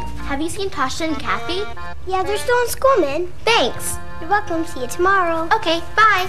Have you seen Tasha and Kathy? Yeah, they're still in school, man. Thanks. You're welcome. See you tomorrow. Okay, bye.